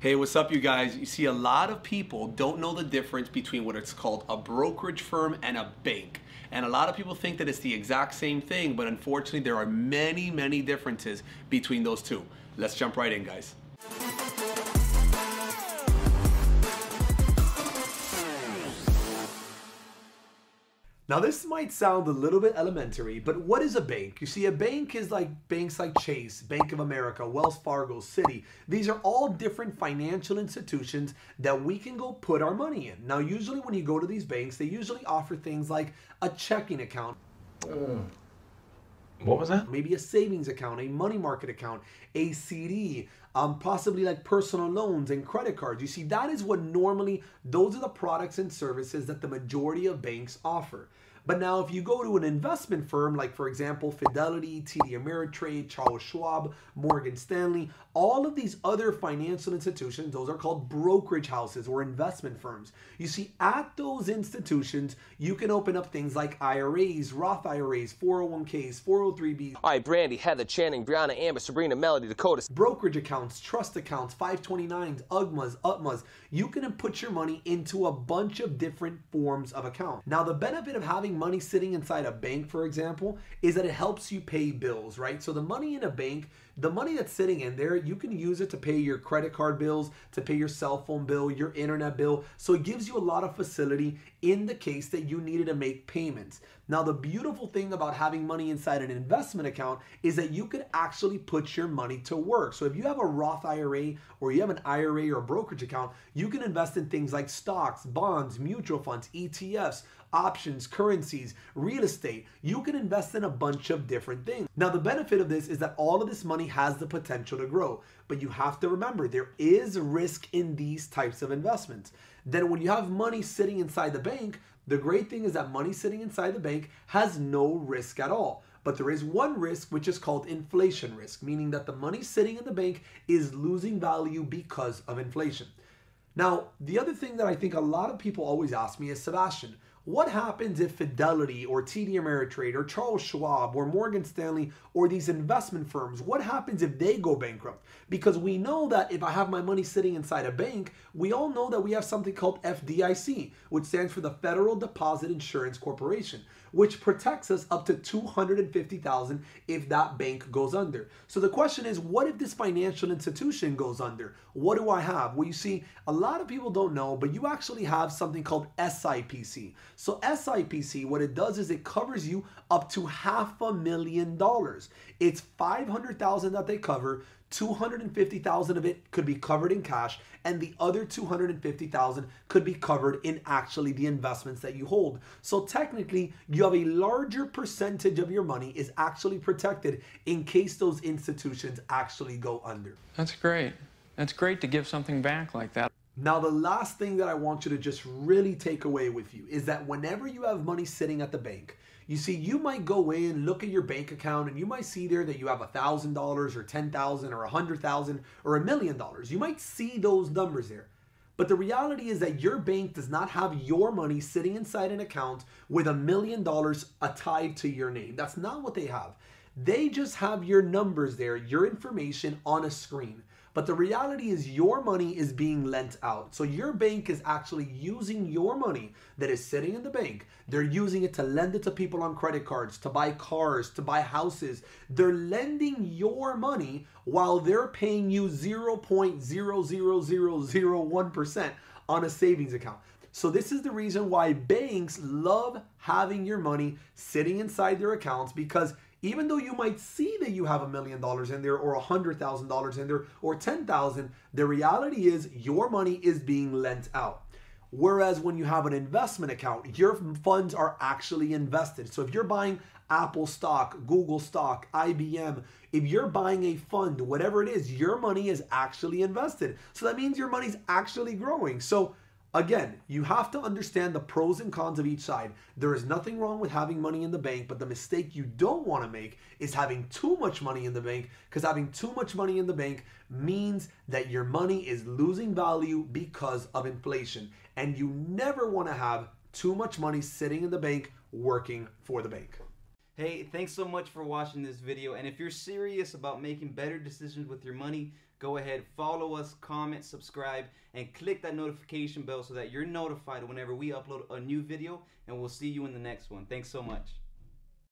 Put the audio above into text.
Hey, what's up, you guys? You see, a lot of people don't know the difference between what it's called a brokerage firm and a bank. And a lot of people think that it's the exact same thing, but unfortunately, there are many, many differences between those two. Let's jump right in, guys. Now, this might sound a little bit elementary, but what is a bank? You see, a bank is like banks like Chase, Bank of America, Wells Fargo, Citi. These are all different financial institutions that we can go put our money in. Now, usually when you go to these banks, they usually offer things like a checking account. Uh, what was that? Maybe a savings account, a money market account, a CD, um, possibly like personal loans and credit cards. You see, that is what normally, those are the products and services that the majority of banks offer. But now, if you go to an investment firm, like for example, Fidelity, TD Ameritrade, Charles Schwab, Morgan Stanley, all of these other financial institutions, those are called brokerage houses or investment firms. You see, at those institutions, you can open up things like IRAs, Roth IRAs, 401ks, 403bs. All right, Brandy, Heather, Channing, Brianna, Amber, Sabrina, Melody, Dakota. Brokerage accounts, trust accounts, 529s, UGMAs, UTMAs. You can put your money into a bunch of different forms of account. Now, the benefit of having money sitting inside a bank, for example, is that it helps you pay bills, right? So the money in a bank, the money that's sitting in there, you can use it to pay your credit card bills, to pay your cell phone bill, your internet bill. So it gives you a lot of facility in the case that you needed to make payments. Now, the beautiful thing about having money inside an investment account is that you could actually put your money to work. So if you have a Roth IRA or you have an IRA or a brokerage account, you can invest in things like stocks, bonds, mutual funds, ETFs, options, currencies, real estate. You can invest in a bunch of different things. Now, the benefit of this is that all of this money has the potential to grow, but you have to remember there is risk in these types of investments. Then, when you have money sitting inside the bank, the great thing is that money sitting inside the bank has no risk at all. But there is one risk which is called inflation risk, meaning that the money sitting in the bank is losing value because of inflation. Now, the other thing that I think a lot of people always ask me is Sebastian, what happens if Fidelity or TD Ameritrade or Charles Schwab or Morgan Stanley or these investment firms, what happens if they go bankrupt? Because we know that if I have my money sitting inside a bank, we all know that we have something called FDIC, which stands for the Federal Deposit Insurance Corporation, which protects us up to 250,000 if that bank goes under. So the question is, what if this financial institution goes under? What do I have? Well, you see, a lot of people don't know, but you actually have something called SIPC. So SIPC, what it does is it covers you up to half a million dollars. It's 500,000 that they cover 250,000 of it could be covered in cash and the other 250,000 could be covered in actually the investments that you hold. So technically, you have a larger percentage of your money is actually protected in case those institutions actually go under. That's great. That's great to give something back like that. Now, the last thing that I want you to just really take away with you is that whenever you have money sitting at the bank, you see, you might go in, look at your bank account, and you might see there that you have $1,000 or 10,000 or 100,000 or a million dollars. You might see those numbers there. But the reality is that your bank does not have your money sitting inside an account with a million dollars tied to your name. That's not what they have. They just have your numbers there, your information on a screen. But the reality is your money is being lent out. So your bank is actually using your money that is sitting in the bank. They're using it to lend it to people on credit cards, to buy cars, to buy houses. They're lending your money while they're paying you 0.00001% on a savings account. So this is the reason why banks love having your money sitting inside their accounts because even though you might see that you have a million dollars in there or a hundred thousand dollars in there or ten thousand, the reality is your money is being lent out. Whereas when you have an investment account, your funds are actually invested. So if you're buying Apple stock, Google stock, IBM, if you're buying a fund, whatever it is, your money is actually invested. So that means your money's actually growing. So Again, you have to understand the pros and cons of each side. There is nothing wrong with having money in the bank, but the mistake you don't want to make is having too much money in the bank because having too much money in the bank means that your money is losing value because of inflation. And you never want to have too much money sitting in the bank working for the bank. Hey, thanks so much for watching this video. And if you're serious about making better decisions with your money, go ahead, follow us, comment, subscribe, and click that notification bell so that you're notified whenever we upload a new video. And we'll see you in the next one. Thanks so much.